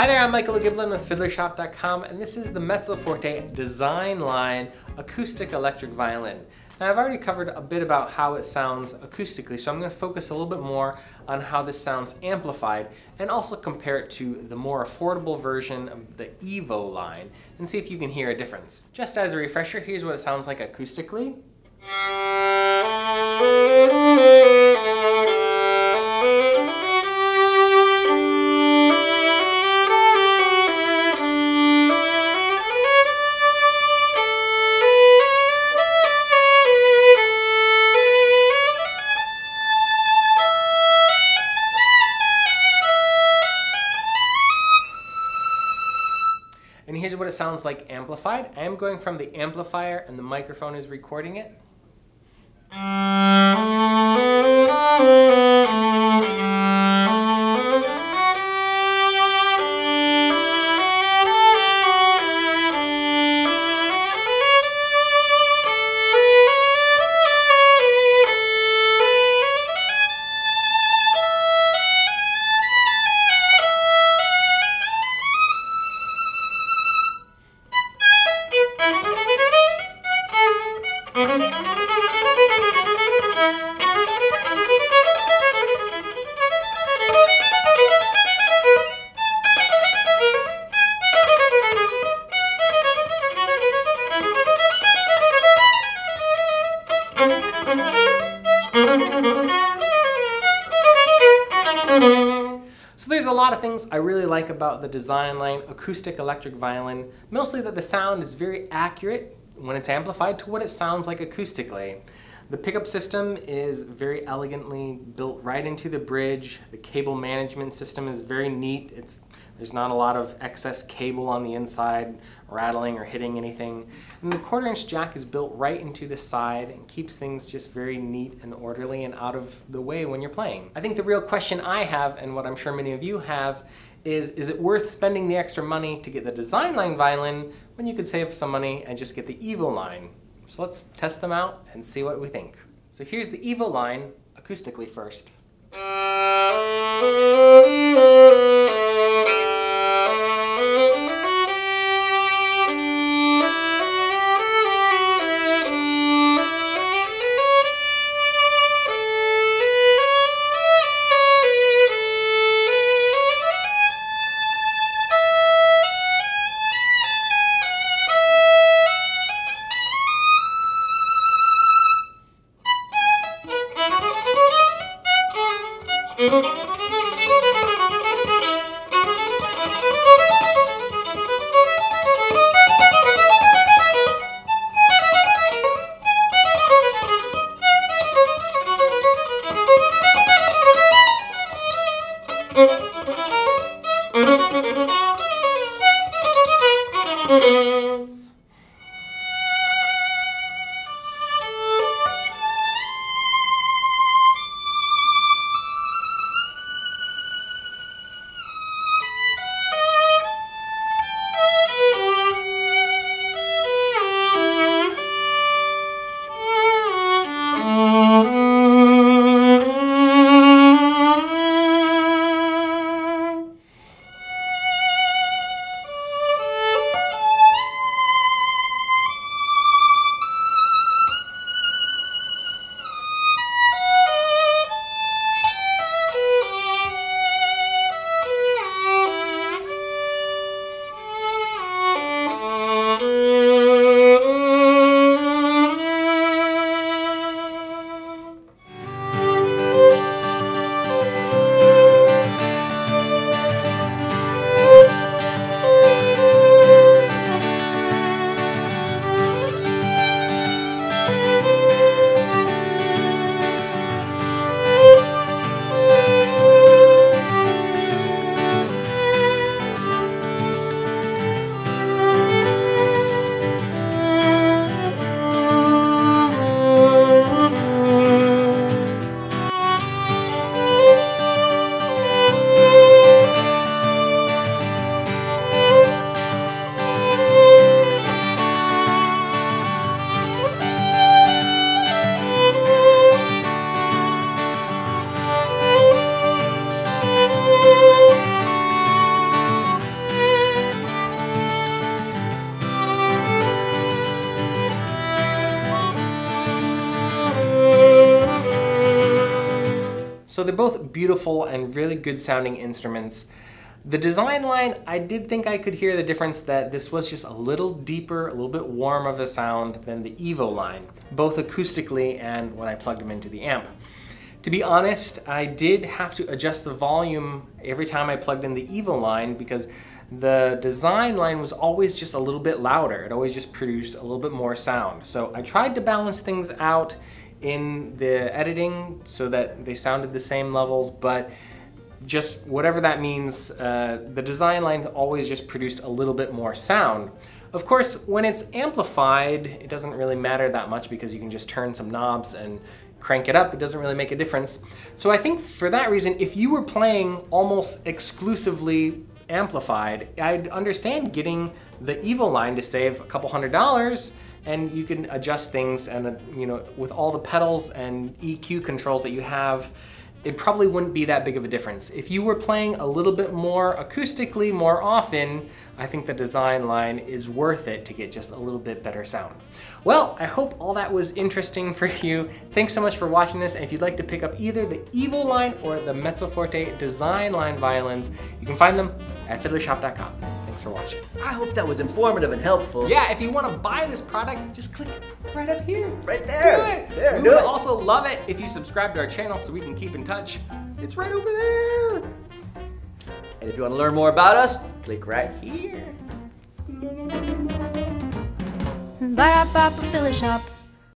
Hi there, I'm Michael Giblin with FiddlerShop.com and this is the Mezzo Forte Design Line Acoustic Electric Violin. Now I've already covered a bit about how it sounds acoustically, so I'm going to focus a little bit more on how this sounds amplified and also compare it to the more affordable version of the Evo line and see if you can hear a difference. Just as a refresher, here's what it sounds like acoustically. Sounds like amplified. I am going from the amplifier and the microphone is recording it. So there's a lot of things I really like about the design line acoustic electric violin, mostly that the sound is very accurate when it's amplified to what it sounds like acoustically. The pickup system is very elegantly built right into the bridge. The cable management system is very neat. It's there's not a lot of excess cable on the inside rattling or hitting anything. And the quarter inch jack is built right into the side and keeps things just very neat and orderly and out of the way when you're playing. I think the real question I have, and what I'm sure many of you have, is is it worth spending the extra money to get the design line violin when you could save some money and just get the Evo line? So let's test them out and see what we think. So here's the Evo line acoustically first. Thank you. So they're both beautiful and really good sounding instruments. The design line, I did think I could hear the difference that this was just a little deeper, a little bit warm of a sound than the Evo line, both acoustically and when I plugged them into the amp. To be honest, I did have to adjust the volume every time I plugged in the Evo line because the design line was always just a little bit louder. It always just produced a little bit more sound. So I tried to balance things out in the editing so that they sounded the same levels, but just whatever that means, uh, the design line always just produced a little bit more sound. Of course, when it's amplified, it doesn't really matter that much because you can just turn some knobs and crank it up, it doesn't really make a difference. So I think for that reason, if you were playing almost exclusively amplified, I'd understand getting the Evo line to save a couple hundred dollars and you can adjust things and uh, you know with all the pedals and EQ controls that you have it probably wouldn't be that big of a difference. If you were playing a little bit more acoustically more often, I think the design line is worth it to get just a little bit better sound. Well, I hope all that was interesting for you. Thanks so much for watching this. And if you'd like to pick up either the Evo line or the Mezzoforte design line violins, you can find them at fiddlershop.com. Thanks for watching. I hope that was informative and helpful. Yeah, if you want to buy this product, just click right up here. Right there. Do it. There, we do would it. also love it if you subscribe to our channel so we can keep in touch. It's right over there. And if you want to learn more about us, click right here. Ba-da-ba-ba, Fiddlershop.